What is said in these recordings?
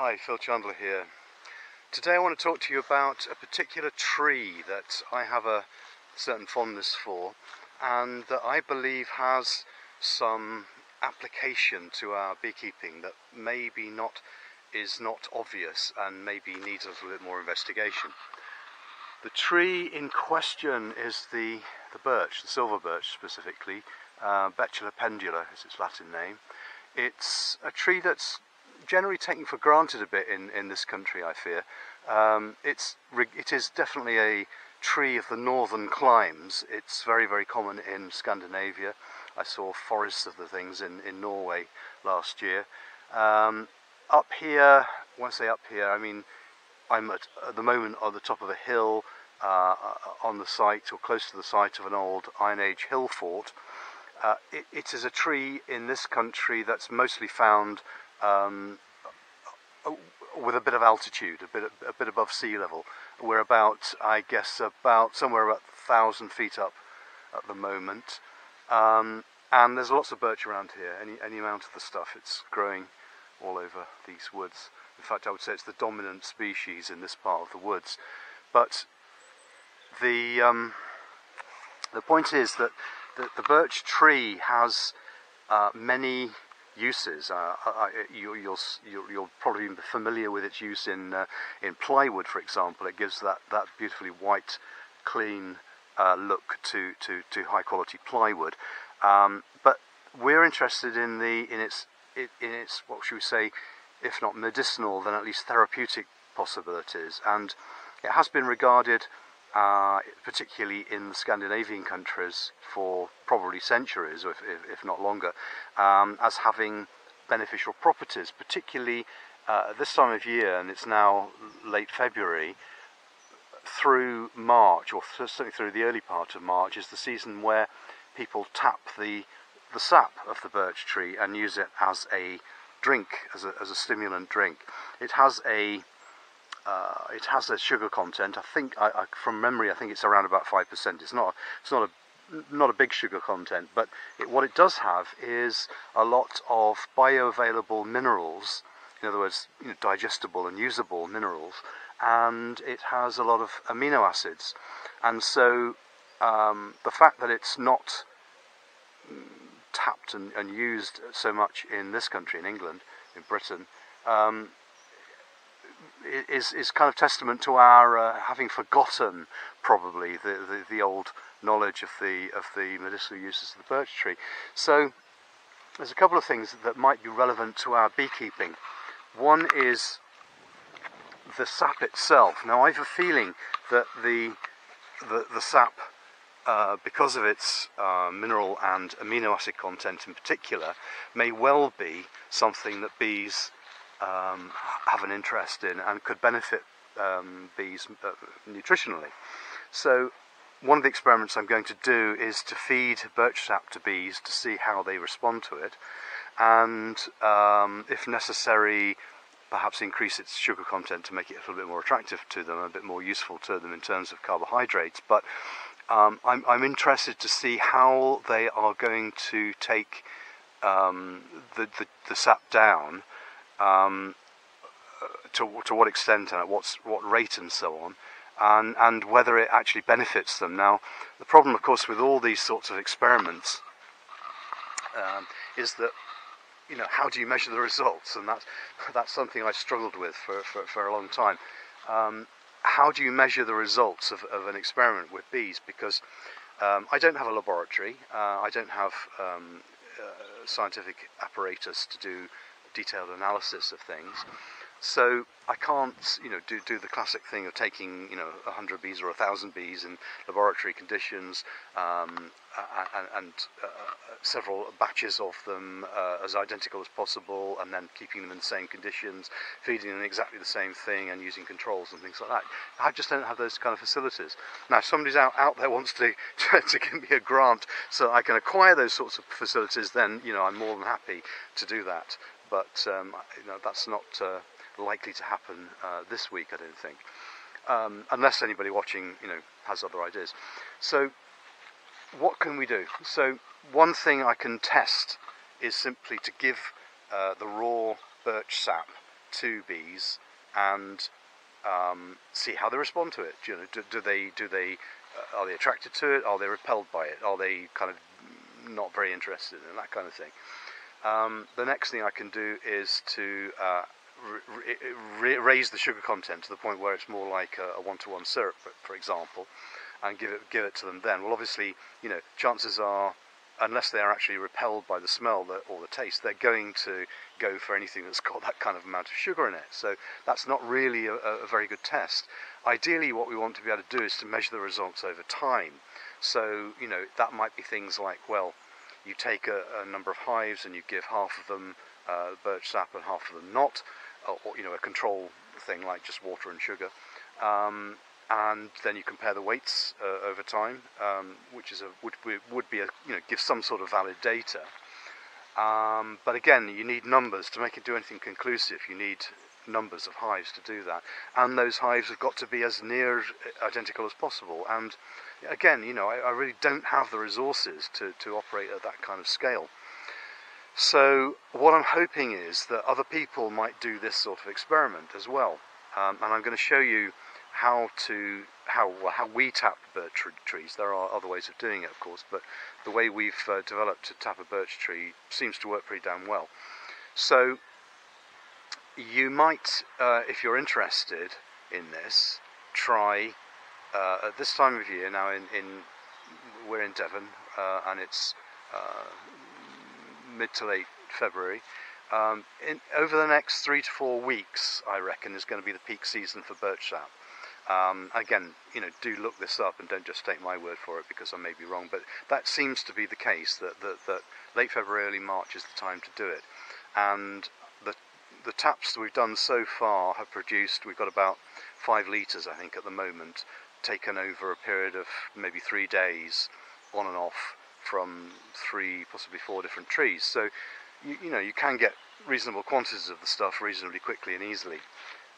Hi, Phil Chandler here. Today I want to talk to you about a particular tree that I have a certain fondness for and that I believe has some application to our beekeeping that maybe not is not obvious and maybe needs a little bit more investigation. The tree in question is the, the birch, the silver birch specifically, uh, Betula pendula is its Latin name. It's a tree that's generally taken for granted a bit in, in this country, I fear. Um, it's, it is definitely a tree of the northern climes. It's very, very common in Scandinavia. I saw forests of the things in, in Norway last year. Um, up here, when I say up here, I mean I'm at, at the moment on the top of a hill uh, on the site or close to the site of an old Iron Age hill fort. Uh, it, it is a tree in this country that's mostly found um, with a bit of altitude, a bit a bit above sea level. We're about, I guess, about somewhere about thousand feet up at the moment. Um, and there's lots of birch around here. Any any amount of the stuff, it's growing all over these woods. In fact, I would say it's the dominant species in this part of the woods. But the um, the point is that the, the birch tree has uh, many uses. Uh, I, you, will you'll, you'll probably be familiar with its use in uh, in plywood, for example. It gives that, that beautifully white, clean uh, look to, to, to high quality plywood. Um, but we're interested in the in its in its what should we say, if not medicinal, then at least therapeutic possibilities. And it has been regarded uh, particularly in the Scandinavian countries for probably centuries, if, if, if not longer, um, as having beneficial properties, particularly uh, this time of year, and it's now late February, through March, or certainly through the early part of March, is the season where people tap the, the sap of the birch tree and use it as a drink, as a, as a stimulant drink. It has a uh, it has a sugar content. I think, I, I, from memory, I think it's around about five percent. It's not, it's not a, not a big sugar content, but it, what it does have is a lot of bioavailable minerals. In other words, you know, digestible and usable minerals, and it has a lot of amino acids. And so, um, the fact that it's not tapped and, and, used so much in this country, in England, in Britain, um, is, is kind of testament to our uh, having forgotten probably the, the, the, old knowledge of the of the medicinal uses of the birch tree. So there's a couple of things that might be relevant to our beekeeping. One is the sap itself. Now I have a feeling that the the, the sap, uh, because of its uh, mineral and amino acid content in particular, may well be something that bees um, have an interest in and could benefit um, bees uh, nutritionally. So one of the experiments I'm going to do is to feed birch sap to bees to see how they respond to it, and um, if necessary, perhaps increase its sugar content to make it a little bit more attractive to them, a bit more useful to them in terms of carbohydrates. But um, I'm, I'm, interested to see how they are going to take um, the, the, the, sap down um, to, to what extent and at what, what rate and so on, and, and whether it actually benefits them. Now, the problem, of course, with all these sorts of experiments um, is that you know how do you measure the results, and that's that's something I struggled with for, for, for a long time. Um, how do you measure the results of, of an experiment with bees? Because um, I don't have a laboratory, uh, I don't have um, uh, scientific apparatus to do detailed analysis of things. So I can't, you know, do, do the classic thing of taking, you know, 100 bees or 1,000 bees in laboratory conditions um, and, and uh, several batches of them uh, as identical as possible and then keeping them in the same conditions, feeding them exactly the same thing and using controls and things like that. I just don't have those kind of facilities. Now, if somebody's out, out there wants to, to, give me a grant so I can acquire those sorts of facilities, then, you know, I'm more than happy to do that but um, you know, that's not uh, likely to happen uh, this week, I don't think, um, unless anybody watching, you know, has other ideas. So, what can we do? So, one thing I can test is simply to give uh, the raw birch sap to bees and um, see how they respond to it. You know, do, do they do they uh, are they attracted to it? Are they repelled by it? Are they kind of not very interested in that kind of thing? Um, the next thing I can do is to uh, raise the sugar content to the point where it's more like a, one-to-one syrup, for, for example, and give it give it to them then. Well, obviously, you know, chances are unless they are actually repelled by the smell or the taste, they're going to go for anything that's got that kind of amount of sugar in it. So that's not really a, a, very good test. Ideally, what we want to be able to do is to measure the results over time. So, you know, that might be things like, well, you take a, a number of hives and you give half of them uh, birch sap and half of them not, or, you know, a control thing like just water and sugar. Um, and then you compare the weights uh, over time, um, which is a would would be a you know give some sort of valid data. Um, but again, you need numbers to make it do anything conclusive. You need numbers of hives to do that, and those hives have got to be as near identical as possible. And again, you know, I, I really don't have the resources to to operate at that kind of scale. So what I'm hoping is that other people might do this sort of experiment as well, um, and I'm going to show you how to how well, how we tap birch trees. There are other ways of doing it, of course, but the way we've uh, developed to tap a birch tree seems to work pretty damn well. So you might, uh, if you're interested in this, try uh, at this time of year. Now, in, in we're in Devon, uh, and it's uh, mid to late February. Um, in, over the next three to four weeks, I reckon, is going to be the peak season for birch sap. Um, again, you know, do look this up and don't just take my word for it because I may be wrong. But that seems to be the case that, that, that late February, early March is the time to do it. And the the taps that we've done so far have produced. We've got about five litres, I think, at the moment, taken over a period of maybe three days, on and off from three, possibly four different trees. So, you, you know, you can get reasonable quantities of the stuff reasonably quickly and easily.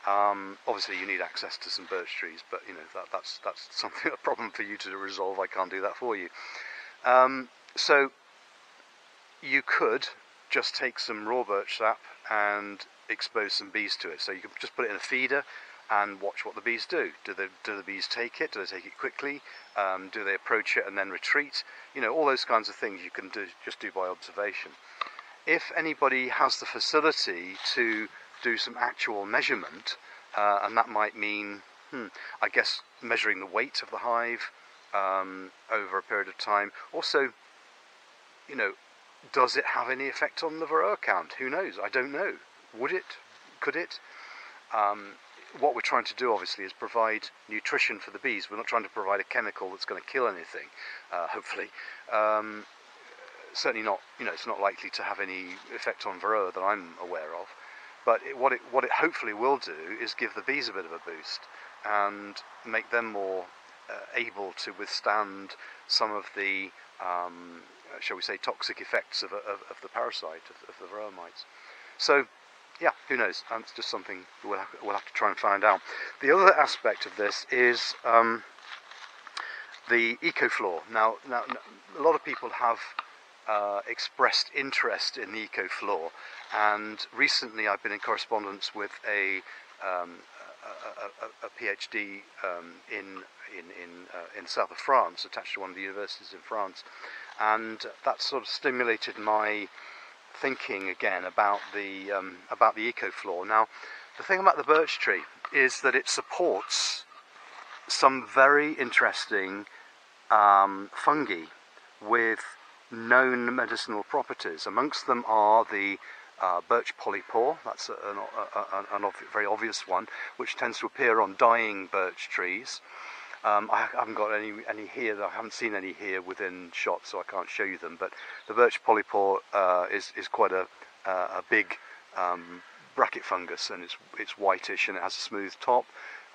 Um, obviously, you need access to some birch trees, but you know that, that's that's something a problem for you to resolve. I can't do that for you. Um, so you could just take some raw birch sap and expose some bees to it. So you can just put it in a feeder and watch what the bees do. Do the do the bees take it? Do they take it quickly? Um, do they approach it and then retreat? You know all those kinds of things you can do just do by observation. If anybody has the facility to do some actual measurement, uh, and that might mean, hmm, I guess, measuring the weight of the hive um, over a period of time. Also, you know, does it have any effect on the varroa count? Who knows? I don't know. Would it? Could it? Um, what we're trying to do, obviously, is provide nutrition for the bees. We're not trying to provide a chemical that's going to kill anything, uh, hopefully. Um, certainly not, you know, it's not likely to have any effect on varroa that I'm aware of. But it, what it what it hopefully will do is give the bees a bit of a boost and make them more uh, able to withstand some of the um, shall we say toxic effects of, of, of the parasite of, of, the varroa mites. So yeah, who knows? Um, it's just something we'll have, we'll have to try and find out. The other aspect of this is um, the ecofloor. Now, now, a lot of people have uh, expressed interest in the eco floor, and recently I've been in correspondence with a um, a, a, a, PhD um, in in in, uh, in south of France, attached to one of the universities in France, and that sort of stimulated my thinking again about the um, about the ecofloor. Now, the thing about the birch tree is that it supports some very interesting um, fungi with known medicinal properties. Amongst them are the uh, birch polypore, that's a, a, a, a, very obvious one, which tends to appear on dying birch trees. Um, I haven't got any any here. I haven't seen any here within shot, so I can't show you them. But the birch polypore uh, is is quite a a big um, bracket fungus, and it's it's whitish and it has a smooth top,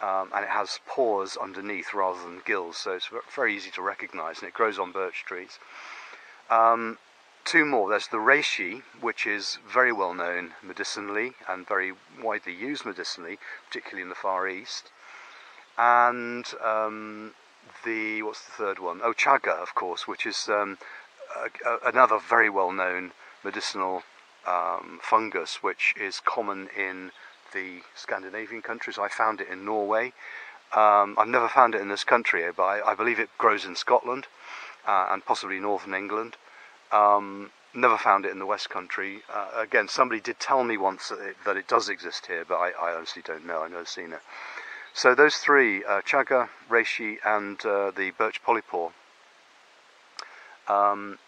um, and it has pores underneath rather than gills, so it's very easy to recognise, and it grows on birch trees. Um, two more. There's the reishi, which is very well known medicinally and very widely used medicinally, particularly in the Far East. And um, the what's the third one? Oh, chaga, of course, which is um, a, a, another very well known medicinal um, fungus, which is common in the Scandinavian countries. I found it in Norway. Um, I've never found it in this country, but I, I believe it grows in Scotland uh, and possibly northern England. Um, never found it in the West Country. Uh, again, somebody did tell me once that it, that it does exist here, but I, I, honestly don't know. I've never seen it. So those three, uh, chaga, reishi, and uh, the birch polypore, um,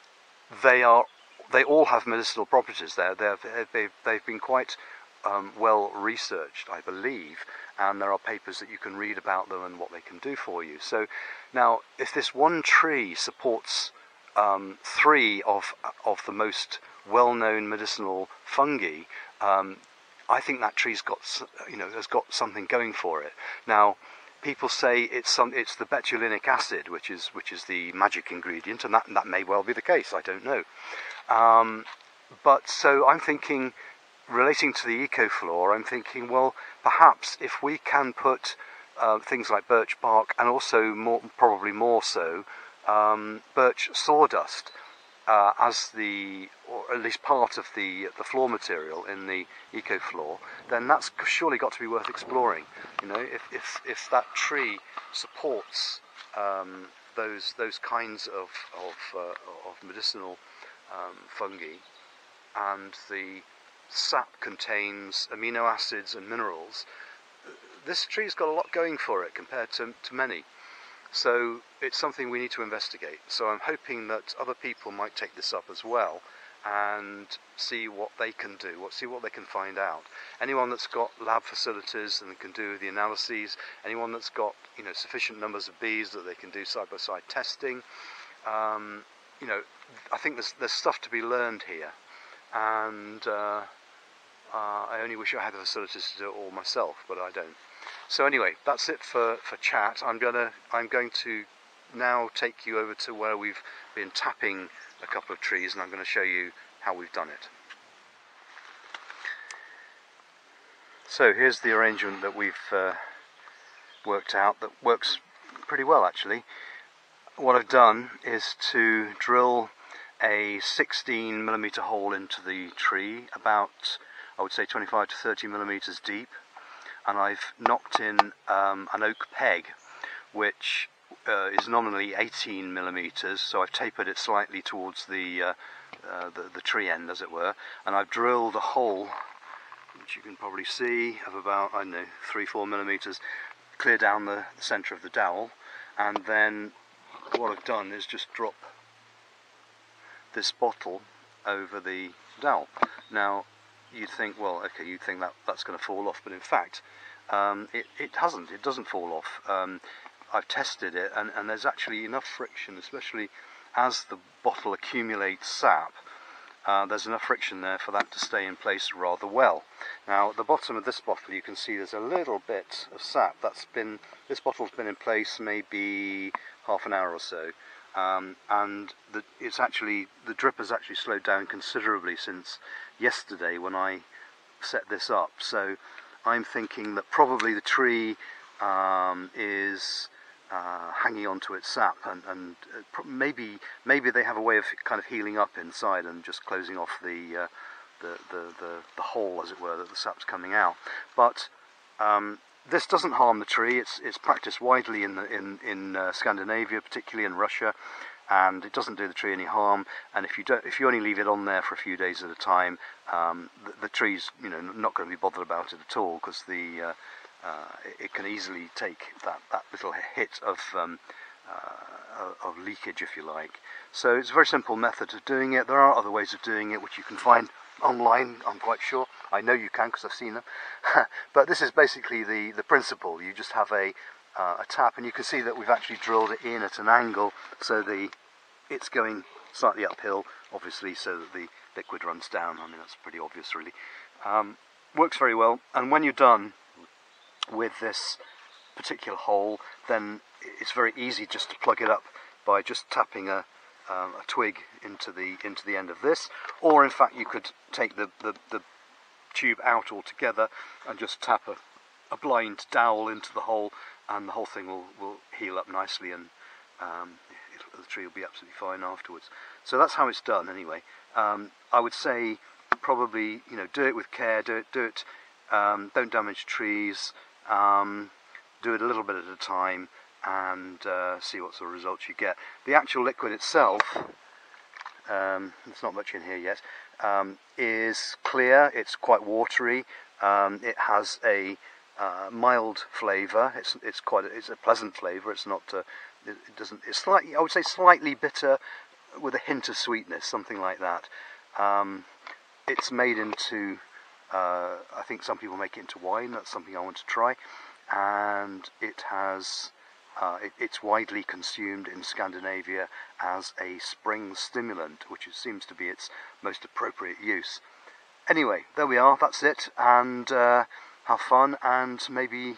they are they all have medicinal properties there. They're, they've, they've been quite um, well researched, I believe, and there are papers that you can read about them and what they can do for you. So now, if this one tree supports um, three of of the most well-known medicinal fungi, um, I think that tree's got you know has got something going for it. Now, people say it's some it's the betulinic acid, which is which is the magic ingredient, and that that may well be the case. I don't know. Um, but so I'm thinking relating to the ecofloor, I'm thinking, well, perhaps if we can put uh, things like birch bark and also more, probably more so, um, birch sawdust uh, as the, or at least part of the the floor material in the eco floor, then that's surely got to be worth exploring. You know, if if, if that tree supports um, those those kinds of of, uh, of medicinal um, fungi, and the sap contains amino acids and minerals, this tree's got a lot going for it compared to, to many. So it's something we need to investigate. So I'm hoping that other people might take this up as well and see what they can do, what see what they can find out. Anyone that's got lab facilities and can do the analyses, anyone that's got you know sufficient numbers of bees that they can do side by side testing, um, you know, I think there's there's stuff to be learned here, and uh, uh, I only wish I had the facilities to do it all myself, but I don't. So anyway, that's it for, for chat. I'm gonna I'm going to now take you over to where we've been tapping a couple of trees, and I'm going to show you how we've done it. So here's the arrangement that we've uh, worked out that works pretty well actually. What I've done is to drill a 16 millimeter hole into the tree about I would say 25 to 30 millimeters deep and I've knocked in um, an oak peg which uh, is nominally 18 millimeters so I've tapered it slightly towards the, uh, uh, the, the tree end as it were and I've drilled a hole which you can probably see of about I don't know 3-4 millimeters clear down the, the centre of the dowel and then what I've done is just drop this bottle over the dowel. Now you'd think, well, okay, you'd think that that's going to fall off, but in fact, um, it, it hasn't. It doesn't fall off. Um, I've tested it, and, and there's actually enough friction, especially as the bottle accumulates sap. Uh, there's enough friction there for that to stay in place rather well. Now, at the bottom of this bottle, you can see there's a little bit of sap that's been. This bottle's been in place maybe half an hour or so. Um, and the, it's actually the drip has actually slowed down considerably since yesterday when I set this up. So I'm thinking that probably the tree um, is uh, hanging onto its sap, and, and uh, maybe maybe they have a way of kind of healing up inside and just closing off the uh, the, the, the, the hole, as it were, that the sap's coming out. But um, this doesn't harm the tree. It's it's practiced widely in the, in in uh, Scandinavia, particularly in Russia, and it doesn't do the tree any harm. And if you don't, if you only leave it on there for a few days at a time, um, the, the, tree's you know not going to be bothered about it at all because the uh, uh, it, can easily take that that little hit of um, uh, of leakage, if you like. So it's a very simple method of doing it. There are other ways of doing it which you can find online, I'm quite sure. I know you can because I've seen them. but this is basically the, the principle. You just have a, uh, a tap and you can see that we've actually drilled it in at an angle so the it's going slightly uphill, obviously, so that the liquid runs down. I mean, that's pretty obvious, really. Um, works very well. And when you're done with this particular hole, then it's very easy just to plug it up by just tapping a, um, a twig into the into the end of this, or in fact you could take the, the, the tube out altogether and just tap a, a blind dowel into the hole, and the whole thing will, will heal up nicely, and um, the tree will be absolutely fine afterwards. So that's how it's done anyway. Um, I would say probably you know do it with care, do it do it Um, don't damage trees. Um, do it a little bit at a time and uh, see what sort of results you get. The actual liquid itself, um, there's not much in here yet, um, is clear. It's quite watery. Um, it has a uh, mild flavour. It's it's quite a, it's a pleasant flavour. It's not uh, it, it doesn't it's slightly I would say slightly bitter with a hint of sweetness, something like that. Um, it's made into uh, I think some people make it into wine. That's something I want to try, and it has. Uh, it, it's widely consumed in Scandinavia as a spring stimulant, which seems to be its most appropriate use. Anyway, there we are, that's it, and uh, have fun and maybe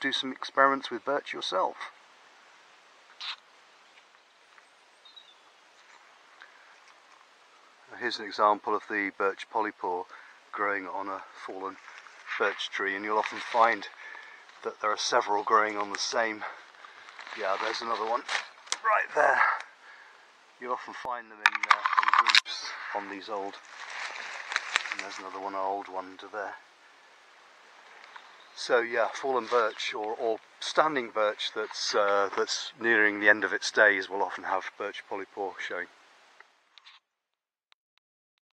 do some experiments with birch yourself. Here's an example of the birch polypore growing on a fallen birch tree and you'll often find that there are several growing on the same yeah there's another one. Right there. You'll often find them in, uh, in groups on these old and there's another one an old one under there. So yeah, fallen birch or, or standing birch that's uh, that's nearing the end of its days will often have birch polypore showing.